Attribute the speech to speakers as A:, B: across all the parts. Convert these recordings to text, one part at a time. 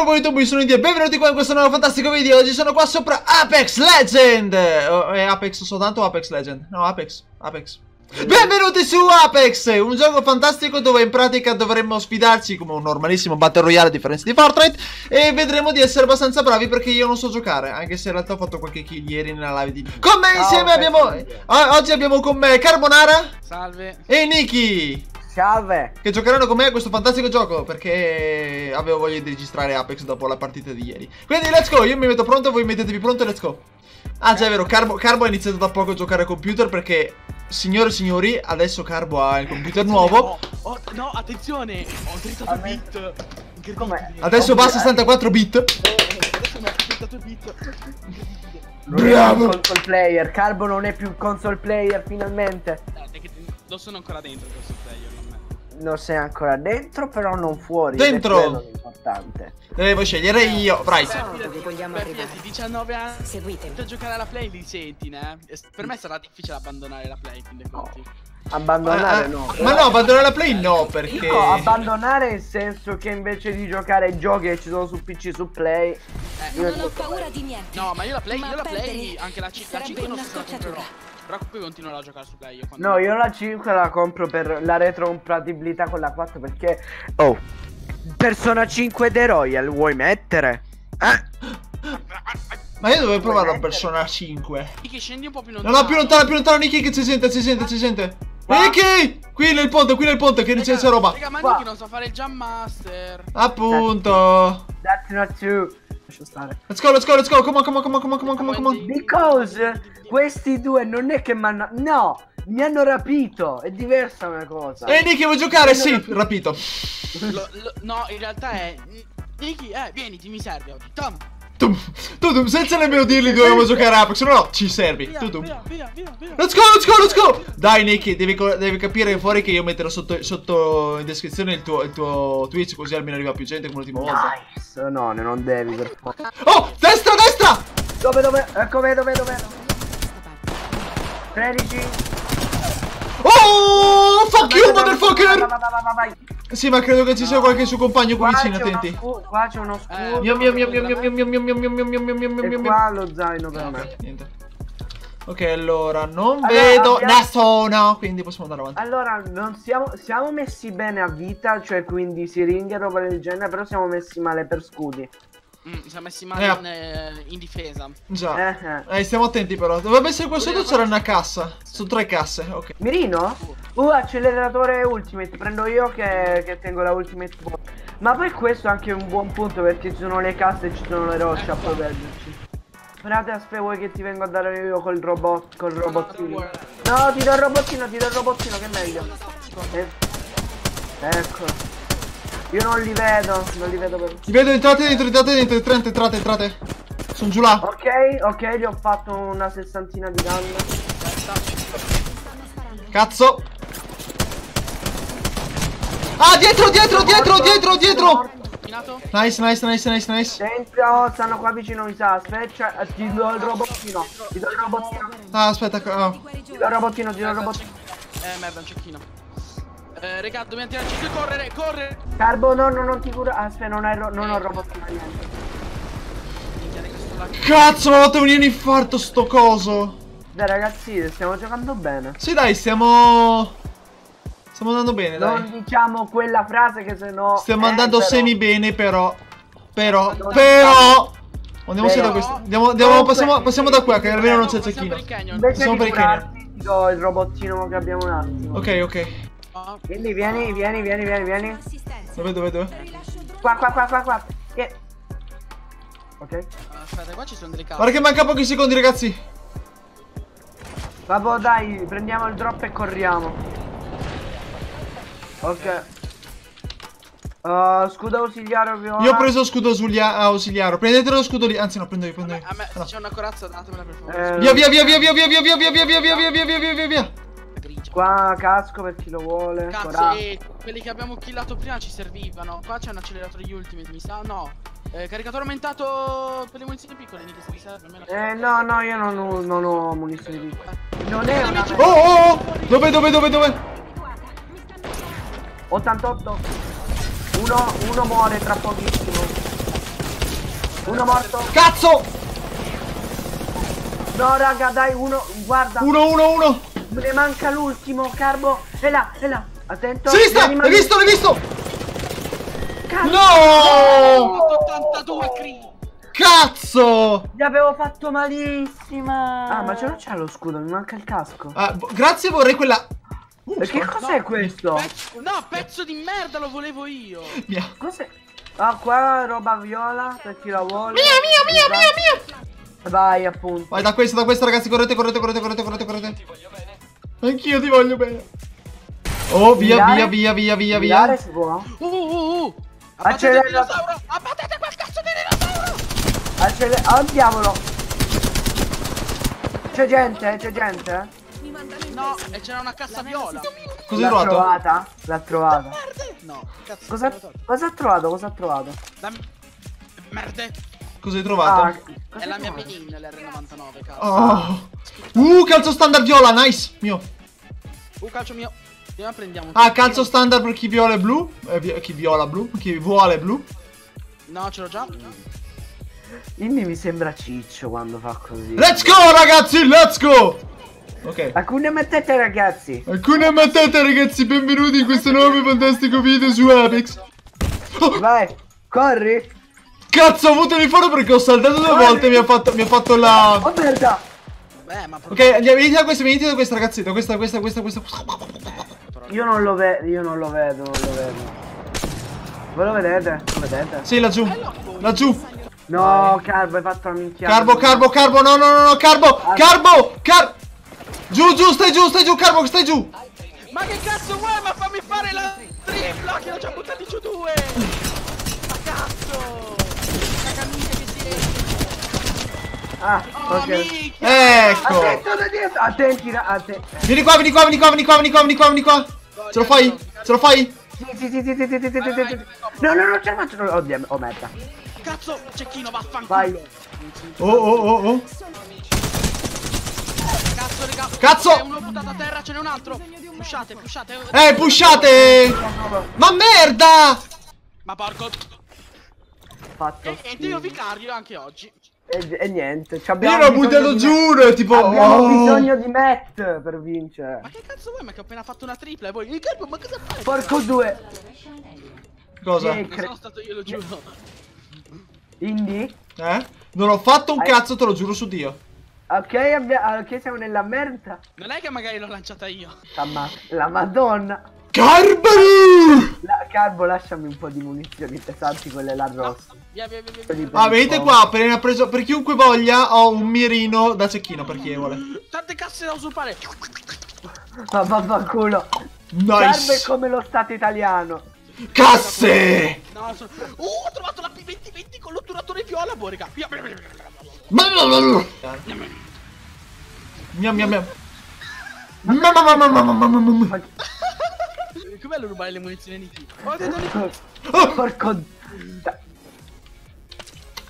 A: un po' YouTube, sono India. Benvenuti qua in questo nuovo fantastico video. Oggi sono qua sopra Apex Legend. Oh, È Apex soltanto Apex Legend? No, Apex, Apex. Benvenuti su Apex, un gioco fantastico dove in pratica dovremmo sfidarci come un normalissimo Battle Royale a differenza di Fortnite E vedremo di essere abbastanza bravi perché io non so giocare Anche se in realtà ho fatto qualche kill ieri nella live di Con me insieme abbiamo... Oggi abbiamo con me Carbonara
B: Salve.
A: E Niki
C: Salve!
A: Che giocheranno con me a questo fantastico gioco Perché avevo voglia di registrare Apex dopo la partita di ieri. Quindi let's go, io mi metto pronto, voi mettetevi pronto e let's go. Ah già è vero, Carbo, Carbo ha iniziato da poco a giocare a computer perché Signore e signori, adesso Carbo ha il computer nuovo.
B: oh, oh, No, attenzione, ho tritato bit.
C: Com'è?
A: Adesso va a 64 bit.
B: Adesso mi ha tritato bit.
A: Bravo.
C: Console player, Carbo non è più console player finalmente.
B: Lo sono ancora dentro questo
C: non sei ancora dentro, però non fuori.
A: Dentro!
C: È importante.
A: Devo scegliere io, vai.
B: Per 19 anni Seguitemi. a giocare alla play li senti, né? Per me sarà difficile abbandonare la play, dei conti.
C: Abbandonare
A: ah,
C: no.
A: Ma no, abbandonare la play no, perché...
C: Dico, abbandonare nel senso che invece di giocare ai giochi che ci sono su PC, su Play...
D: Eh, non ho paura di niente.
B: No, ma io la play, io la play, anche la, C la 5 non se la però qui continuerò a giocare su play. Io
C: no, io la 5 la compro per la retrocompatibilità con la 4 perché... Oh, Persona 5 The Royal vuoi mettere? Eh?
A: Ma io dovevo provare la Persona 5.
B: Niki, scendi un po' più lontano.
A: No, no, più lontano, più lontano, Niki, che si sente, si sente, si sente. Niki! Qui nel ponte, qui nel ponte, che c'è roba.
B: Raga, ma Niki non sa fare il Jump Master.
A: Appunto.
C: That's not true. Lascia stare.
A: Let's go, let's go, let's go. Come on, come on, come on, come on, come on, come on.
C: Because questi due non è che mi hanno... No! Mi hanno rapito! È diversa una cosa.
A: E Niki vuoi giocare? Sì, rapito.
B: Lo, lo, no, in realtà è... Niki, eh, vieni, ti mi serve oggi. Tom.
A: Tum, tum, senza nemmeno dirgli dovevamo giocare Apex, no, no, ci servi.
B: Via,
A: tum,
B: via, via.
A: Let's go, let's go, let's go. Dai, Nicky, devi, devi, capire fuori che io metterò sotto, sotto in descrizione il tuo, il tuo, Twitch, così almeno arriva più gente come l'ultima volta.
C: Nice, no, non devi per
A: forza. Oh, destra, destra!
C: Dove, dove? Ecco, dove, dove, dove? 13.
A: Oh, fuck you, motherfucker!
C: Vai, vai, vai, vai.
A: Sì, ma credo che ci sia qualche suo compagno qui vicino, attenti.
C: Qua c'è uno scudo.
A: Mio mio mio mio mio mio mio mio mio mio mio mio mio mio mio
C: mio qua lo zaino per me.
A: Niente. Ok, allora non vedo nessuno, quindi possiamo andare avanti.
C: Allora, non siamo, siamo messi bene a vita, cioè quindi siringhe e roba del genere, però siamo messi male per scudi.
B: Mm, siamo messi male eh. in, eh, in, difesa.
A: Già. Eh, eh. eh, stiamo attenti però. Dovrebbe essere qua sotto c'era una cassa. Su tre casse, ok.
C: Mirino? Uh, acceleratore ultimate. Prendo io che, che tengo la ultimate Ma poi questo è anche un buon punto perché ci sono le casse e ci sono le rocce a proteggerci. Frate, aspetta, vuoi che ti vengo a dare io col robot, col robottino? No, ti do il robottino, ti do il robottino, che è meglio. Eh. Ecco. Io non li vedo, non li vedo per...
A: Ti vedo, entrate dentro, entrate dentro, entrate, entrate, entrate. Sono giù là.
C: Ok, ok, gli ho fatto una sessantina di danno.
A: Cazzo. Ah, dietro, dietro, dietro, dietro, dietro. Nice, nice, nice, nice, nice.
C: Dentro, stanno qua vicino, mi sa. Aspetta, ti do il robottino. Ti do il robottino.
A: Ah, aspetta, oh.
C: Ti do il robottino, ti do il robottino.
B: Eh, merda, un cecchino. Eh, raga, dobbiamo tirarci su correre, correre.
C: Carbo, no, no, non ti cura. Aspetta, non, hai non ho robottino niente.
A: Cazzo, mi ha fatto venire un infarto sto coso.
C: Dai ragazzi, stiamo giocando bene.
A: Sì, dai, stiamo... Stiamo andando bene, dai.
C: Non diciamo quella frase che se no...
A: Stiamo eh, andando però... semi bene, però... Però... Però... però... Andiamo però... da questo. Andiamo, andiamo, passiamo, passiamo da qua, che almeno non c'è il cecchino.
C: Passiamo per il canyon. Ti do il robottino che abbiamo un attimo.
A: Ok, ok.
C: Vieni, vieni, vieni, vieni, vieni, vieni.
A: Dove, dove, dove?
C: Qua, qua, qua, qua, qua. Yeah. Ok.
B: Aspetta, qua ci sono delle case.
A: Guarda che manca pochi secondi, ragazzi.
C: Vabbè, dai, prendiamo il drop e corriamo. Ok. Uh, scudo ausiliario viola.
A: Io ho preso scudo ausiliario. Prendete lo scudo lì. Anzi, no, prendo io, prendo io.
B: A me, se c'è una corazza, datemela per favore.
A: Via, via, via, via, via, via, via, via, via, via, via, via, via, via, via, via, via.
C: Qua casco per chi lo vuole.
B: Cazzo, e quelli che abbiamo killato prima ci servivano. Qua c'è un acceleratore di ultimate, mi sa. No. Eh, caricatore aumentato per le munizioni piccole, che se vi serve.
C: Eh, no, no, io non ho, non ho munizioni piccole. Non è una.
A: Oh, oh, oh! Dove, dove, dove, dove?
C: 88. Uno, uno muore tra pochissimo. Uno morto.
A: Cazzo!
C: No, raga, dai, uno. Guarda.
A: Uno, uno, uno!
C: Ne manca l'ultimo, Carbo. È là, è là. Attento.
A: Sinistra!
C: Gli
A: L'hai visto, l'hai visto!
C: Cazzo,
A: No!
B: 82 cri.
A: Cazzo!
C: Gli avevo fatto malissima. Ah, ma ce l'ho c'ha lo scudo, mi manca il casco.
A: Ah, grazie, vorrei quella... Uh,
C: che cos'è questo?
B: Pezzo- no, pezzo di merda lo volevo io.
A: Mia.
C: Cos'è? Ah, qua roba viola per chi la vuole.
A: Mia, mia, mia, mia, mia!
C: Vai, appunto.
A: Vai da questa, da questa, ragazzi, correte, correte, correte, correte, correte, correte. Anch'io ti voglio bene. Oh, via,
C: Virare?
A: via, via, via, via, via.
C: si può?
B: Uh, uh, uh. Abbattete il
C: Accelera.
B: dinosauro! Abbattete quel cazzo di dinosauro!
C: Accele... Oh, diavolo. C'è gente, c'è gente.
B: No, e c'era una cassa viola.
A: Cos'hai
C: L'ha
A: trovato?
C: trovata? L'ha trovata.
B: Merde! No, cazzo.
C: Cosa, ha trovato? Cosa ha trovato?
B: Dammi... Merde!
A: Cos'hai
C: Ah,
A: trovato?
C: cosa
B: È la
C: hai
B: mia main l'R99, cazzo.
A: Oh. Uh, calzo standard viola, nice. Mio.
B: Uh, calcio mio. Prima prendiamo.
A: Ah, calzo standard per chi viola e blu. Eh, vi- chi viola blu. Chi vuole blu.
B: No, ce l'ho già.
C: Inni mi sembra ciccio quando fa così.
A: Let's go, ragazzi, let's go. Ok.
C: Alcune mettete ragazzi.
A: Alcune mattate, ragazzi, benvenuti in questo nuovo e fantastico video su Apex.
C: Vai, corri.
A: Cazzo, ho avuto l'infarto perché ho saltato due volte e mi ha fatto, mi ha fatto la...
C: Oh merda.
B: Beh, ma
A: Ok, andiamo, venite da questa, venite da questa, ragazzi, da questa, questa, questa, questa.
C: Io non lo vedo, io non lo vedo, non lo vedo. Voi lo vedete? Lo vedete?
A: Sì, laggiù, laggiù.
C: No, Carbo, hai fatto la minchia.
A: Carbo, carbo, carbo, no, no, no, no, carbo, carbo, car... Giù, giù, stai giù, stai giù, carbo, stai giù.
B: Ma che cazzo vuoi? Ma fammi fare la tripla che ho già buttati giù due! Ma cazzo!
C: Ah,
B: oh,
C: ok.
B: Amica.
A: Ecco.
C: Attenti, attenti.
A: Vieni qua, vieni qua, vieni qua, vieni qua, vieni qua, vieni qua, vieni qua. Ce lo fai? Ce lo fai?
C: Sì, sì, sì, sì, sì, sì, sì, sì. No, no, no, ce la faccio. Oh, Dio, oh merda.
B: Cazzo, cecchino, vaffanculo.
C: Vai.
A: Oh, oh, oh, oh.
B: Cazzo, raga.
A: Cazzo.
B: Okay, uno buttato a terra, ce n'è un altro. Pushate, pushate.
A: Eh, pushate. Ma merda!
B: Ma porco.
C: Fatto.
B: E, e devo vicarglielo anche oggi.
C: E, e niente, ci
A: Io
C: abbiamo
A: l'ho buttato giù, tipo...
C: Abbiamo
A: oh.
C: bisogno di Matt per vincere.
B: Ma che cazzo vuoi? Ma che ho appena fatto una tripla e voi... Il capo, ma cosa fai?
C: Porco due.
A: Cosa?
B: Non sono stato io, lo giuro.
C: Indy?
A: Eh? Non ho fatto un
C: Hai-
A: cazzo, te lo giuro su Dio.
C: Ok, abbia- ok, siamo nella merda.
B: Non è che magari l'ho lanciata io.
C: La, ma- la madonna.
A: Carbaro!
C: La- Carbo, lasciami un po' di munizioni pesanti, quelle là rosse.
B: Via, via, via, via. Via.
C: per
A: Ah, qua, appena preso, per chiunque voglia, ho un mirino da cecchino per chi vuole.
B: Tante casse da usurpare.
C: Ma vaffanculo. Carbo è
A: Nice!
C: come lo Stato italiano.
A: Casse!
B: No, sono... Uh, ho trovato la P2020 con l'otturatore viola, boh, raga. Via, via, via, via,
A: miam miam. Miam, miam, miam, miam, miam, miam, miam.
B: Che bello rubare le munizioni di chi. Oh, dai, dai, dai.
A: Oh,
C: Porco...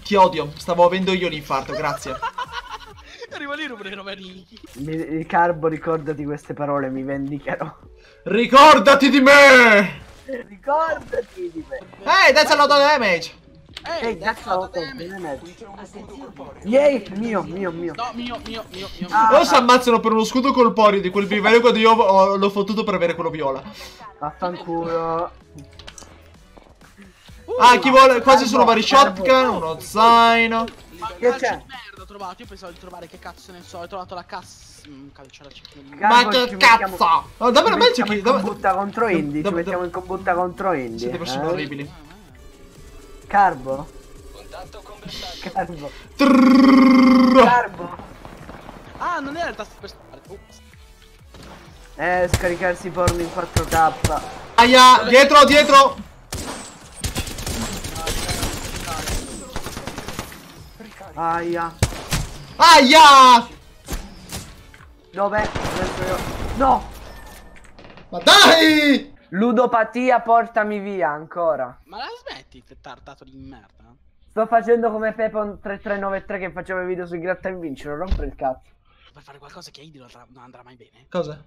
A: ti odio, stavo avendo io l'infarto, grazie.
B: Arrivo lì, rubo le robe a Niki.
C: Carbo, ricordati queste parole, mi vendicherò.
A: Ricordati di me!
C: Ricordati di me.
A: Ehi, that's a lot of damage!
C: Ehi, cazzo, Yay, mio, mio, mio.
B: No, mio, mio, mio, mio.
C: Ah.
A: O si ammazzano per uno scudo colporio di quel livello quando io ho- l'ho fottuto per avere quello viola.
C: Vaffanculo.
B: Uh,
A: Ah, chi vuole? Qua ci sono vari shotgun, uno zaino.
B: Ma
C: Che c'è?
B: merda ho trovato. Io pensavo di trovare che cazzo ne so. Ho trovato la cassa. Mm, calcio
A: Ma
C: ci
A: che cazzo! Dammi la
C: Ci
A: mangia
C: mettiamo in combutta contro Indy, ci mettiamo in combutta contro Indy.
A: Siete persone
C: eh?
A: orribili.
C: Carbo? Carbo?
A: Trrrr.
C: Carbo?
B: Ah, non era il tasto per stare.
C: Eh, scaricarsi porno in 4K.
A: Aia, dietro, dietro!
C: Aia.
A: Aia!
C: Io- No!
A: Ma dai!
C: Ludopatia, portami via ancora.
B: Ma la smetti, tartato di merda?
C: Sto facendo come Pepon 3393 che faceva i video sui gratta e vinci, non rompere il cazzo.
B: Per fare qualcosa che a Idi non andrà- mai bene.
A: Cosa?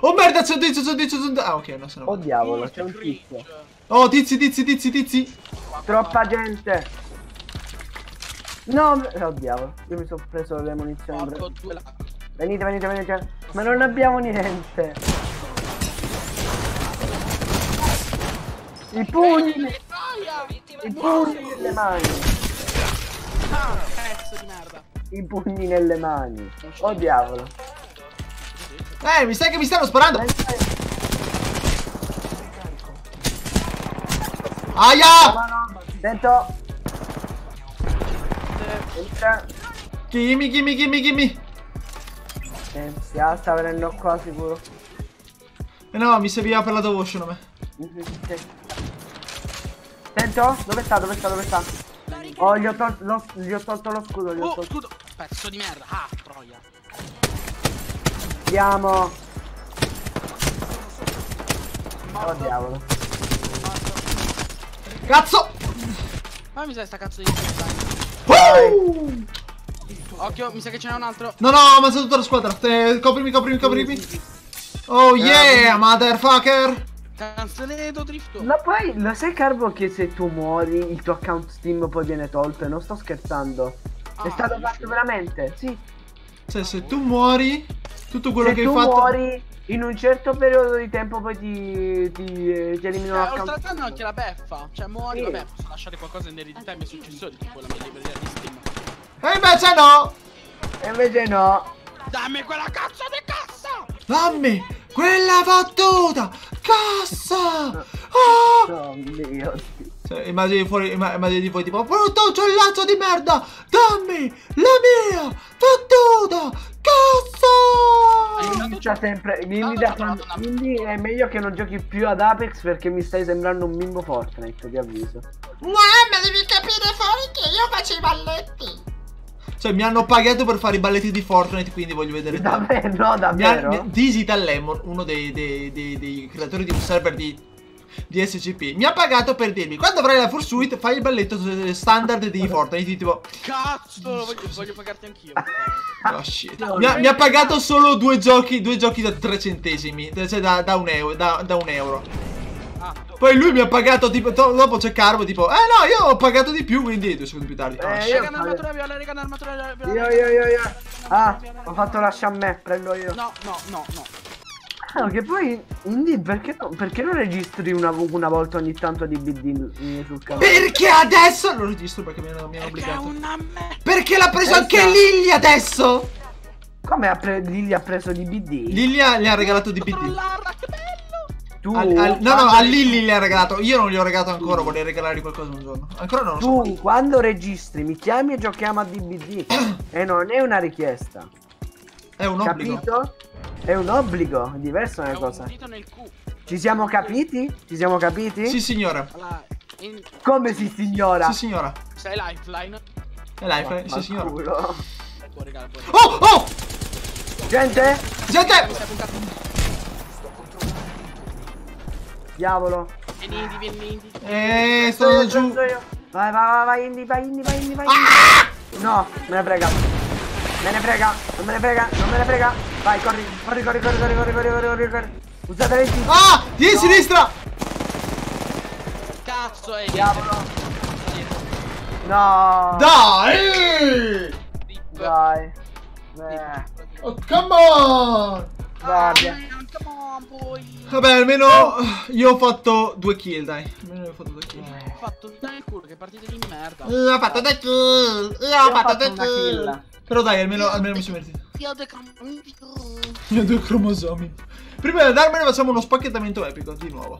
A: Oh merda, c'è un tizio, c'è un tizio, c'è un tizio. Ah, ok, no, se no.
C: Oh diavolo, c'è un tizio.
A: Oh, tizi, tizi, tizi, tizi.
C: Troppa gente. No, oh diavolo, io mi sono preso le munizioni.
B: Porco due la...
C: Venite, venite, venite. Ma non abbiamo niente. I pugni,
B: Aia!
C: i pugni nelle mani.
B: Ah, pezzo di merda.
C: I pugni nelle mani. Oh diavolo.
A: Eh, mi sa che mi stanno sparando. Aia!
C: Sento. Entra.
A: Gimme, gimme, gimme, gimme.
C: Ya, sta venendo qua sicuro.
A: Eh no, mi serviva per la devotion a me.
C: Sento? Dove sta? Dove sta? Dove sta? Oh, gli ho, tol- lo- gli ho tolto lo scudo, gli ho
B: Oh,
C: tolto.
B: scudo! Pezzo di merda! Ah, troia!
C: Andiamo. Oh diavolo.
A: Cazzo!
B: Ma mi sa sta cazzo di
A: Uh!
B: Occhio, mi sa che ce n'è un altro.
A: No, no, ho ammazzato tutta la squadra. Eh, coprimi, coprimi, coprimi. Oh yeah, motherfucker.
B: Cancelleto drifto.
C: Ma poi lo sai Carbo che se tu muori il tuo account Steam poi viene tolto e non sto scherzando. È
B: Ah,
C: stato
B: dici?
C: fatto veramente, sì.
A: Cioè, se tu muori, tutto quello
C: se
A: che hai
C: tu
A: fatto.
C: muori in un certo periodo di tempo poi ti, ti, eh, ti eliminano
B: Eh, oltre al
C: l'account.
B: danno anche la beffa. Cioè, muori,
C: Sì.
B: vabbè, posso lasciare qualcosa in eredità ai miei successori, tipo la mia libreria.
A: E invece no!
C: E invece no.
B: Dammi quella cazzo di cassa!
A: Dammi quella battuta! Cassa! Ah!
C: Oh mio.
A: Cioè, immagini fuori, imma- immagini di voi tipo Brutto uccellazzo di merda! Dammi la mia! Cazzo!
C: Quindi c'ha sempre. Quindi,
B: Ah,
C: da quindi è meglio che non giochi più ad Apex perché mi stai sembrando un bimbo Fortnite, ti avviso.
A: ma devi capire fuori che io balletti! Cioè, mi hanno pagato per fare i balletti di Fortnite, quindi voglio vedere.
C: Davvero? No,
A: Mi ha-
C: davvero?
A: mi- Digital Lemon, uno dei, dei- dei- dei creatori di un server di, di SCP, mi ha pagato per dirmi quando avrai la Fursuit fai il balletto standard di Fortnite. Tipo,
B: Cazzo, voglio, voglio pagarti anch'io.
A: oh shit. Mi ha, mi ha pagato solo due giochi, due giochi da 3 centesimi, cioè da, da un euro. Da, da un euro.
B: Ah,
A: Poi lui mi ha pagato tipo, to- dopo c'è Carbo tipo, eh no, io ho pagato di più, quindi due secondi più tardi.
C: Eh,
A: Oh,
C: io-
B: un'armatura viola, un'armatura viola.
C: Io, io, io, io. Ah, ho fatto lascia a me, prendo io.
B: No, no, no, no.
C: Ah, che poi, Indy, perché, no- perché non registri una, una volta ogni tanto di BD sul canale?
A: Perché adesso lo registro perché mi hanno, mi hanno obbligato.
B: una me.
A: Perché l'ha preso
C: Eh,
A: anche
C: sa.
A: Lily adesso?
C: Come ha Lily ha preso di BD?
A: Lilia le ha regalato
B: che bello.
C: Tu,
A: Al- al- no, no, a Lily le ha regalato. Io non gli ho regalato ancora. Vorrei regalargli qualcosa un giorno. Ancora non lo so.
C: tu quando registri mi chiami e giochiamo a DBD. e non è una richiesta.
A: È un obbligo.
C: Capito? È un obbligo, è diverso
B: È
C: una
B: un
C: cosa.
B: dito nel cu.
C: Ci siamo capiti? Ci siamo capiti?
A: Sì, signora.
B: Allora, in...
C: Come si signora?
A: Sì, signora.
B: sei lifeline.
A: È life. Sì, signora.
C: Culo.
A: Oh, oh!
C: Gente,
A: Gente!
C: Diavolo.
B: Vieni Indy, vieni Indy.
A: Eh,
C: Sono io,
A: giù.
C: io. Vai, vai, vai, vai, Indy, vai, Indy, vai, Indy, vai.
A: Ah!
C: Indy. No, me ne frega. Me ne frega, non me ne frega, non me ne frega. Vai, corri, corri, corri, corri, corri, corri, corri, corri, corri, corri. Usate 20.
A: Ah! Di sinistra!
B: Cazzo è
C: Diavolo. No.
A: Dai!
C: Dai. Eh,
A: Oh, come on!
B: On, boy.
A: Vabbè, almeno io ho fatto due kill, dai. Almeno io ho fatto due kill.
B: Ho fatto dai il culo, che partite di merda.
A: Io ho fatto due kill! Io ho fatto due
C: una
A: kill! Però dai, almeno, almeno mi sono divertito.
B: Io ho dei crom-
A: Io ho due cromosomi. Prima di darmene facciamo uno spacchettamento epico, di nuovo.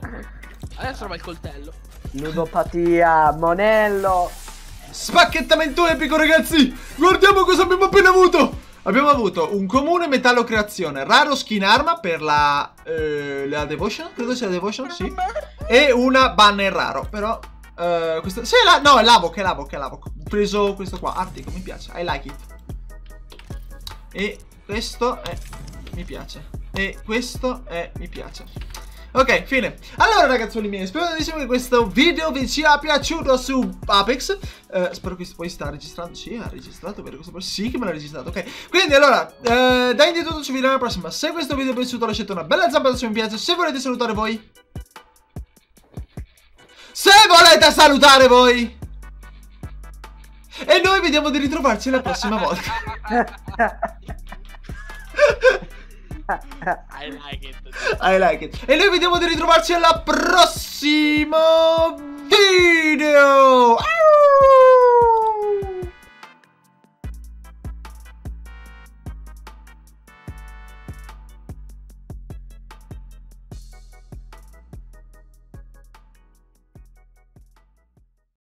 B: Adesso trova il coltello.
C: Ludopatia, Monello.
A: Spacchettamento epico, ragazzi! Guardiamo cosa abbiamo appena avuto! Abbiamo avuto un comune metallo creazione, raro skin arma per la, eh, la devotion, credo sia la devotion, sì. E una banner raro, però... eh, questa, sì, la, no, è l'Avoc, è l'Avoc, è l'Avoc. Ho preso questo qua, Artico, mi piace, I like it. E questo è... mi piace. E questo è... mi piace. Ok, fine. Allora ragazzoli miei, spero tantissimo che questo video vi sia piaciuto su Apex. Eh, spero che poi sta registrando. Sì, ha registrato, vero? Questo sì che me l'ha registrato. Ok, quindi allora, eh, dai di tutto, ci vediamo alla prossima. Se questo video vi è piaciuto lasciate una bella zampata su mi piace. Se volete salutare voi. Se volete salutare voi. E noi vediamo di ritrovarci la prossima volta.
B: I like it.
A: I like it. E noi vediamo di ritrovarci alla prossima video. Au!